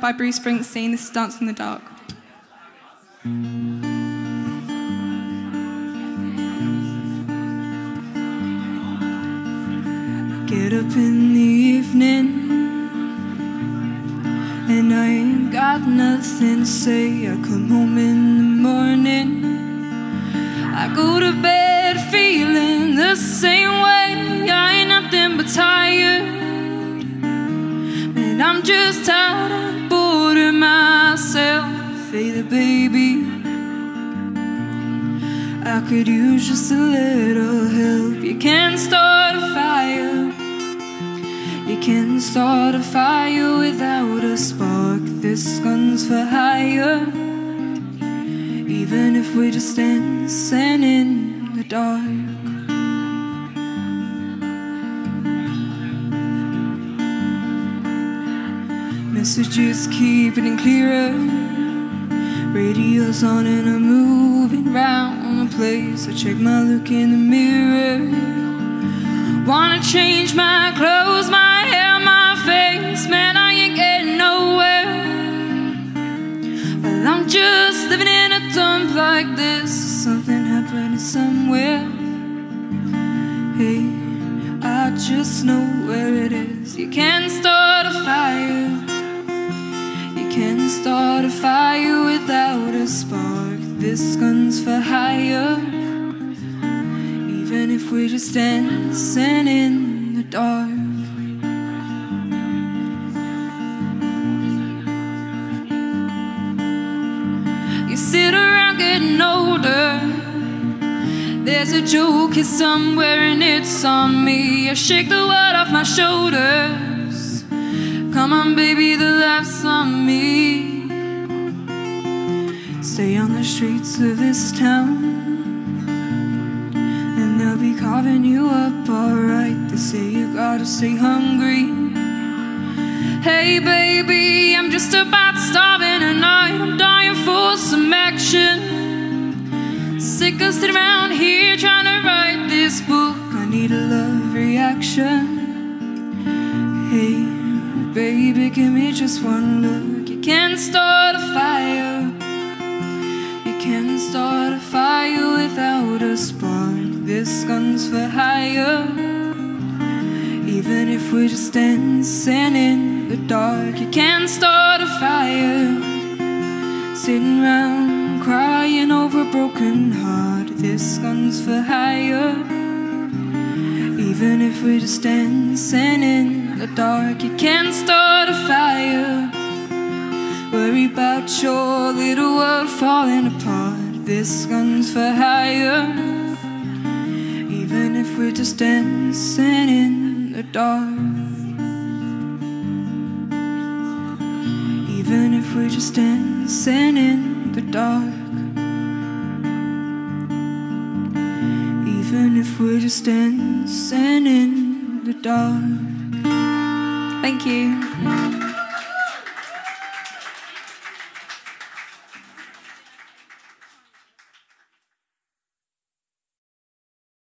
By Bruce Springsteen. This is Dancing in the Dark. Get up in the evening and I ain't got nothing to say. I come home in the morning. I go to bed feeling the same way. I ain't nothing but tired. And I'm just tired the baby. I could use just a little help. You can start a fire. You can start a fire without a spark. This gun's for hire. Even if we're just dancing in the dark. Messages keep getting clearer. Radio's on and I'm moving round the place. I check my look in the mirror. Wanna change my clothes, my hair, my face. Man, I ain't getting nowhere. Well, I'm just living in a dump like this. Something happening somewhere. Hey, I just know where it is. You can start This gun's for hire. Even if we're just dancing in the dark. You sit around getting older. There's a joke here somewhere and it's on me. I shake the weight off my shoulders. Come on, baby, the laugh's on me. Stay on the streets of this town. And they'll be carving you up alright. They say you gotta stay hungry. Hey, baby, I'm just about starving tonight. I'm dying for some action. Sick of sitting around here trying to write this book. I need a love reaction. Hey, baby, give me just one look. You can start spark. This gun's for hire. Even if we're just dancing in the dark, you can't start a fire. Sitting round crying over a broken heart. This gun's for hire. Even if we're just dancing in the dark, you can't start a fire. Worry about your little world falling apart. This gun's for hire. Even if we're just dancing in the dark. Even if we're just dancing in the dark. Even if we're just dancing in the dark. Thank you.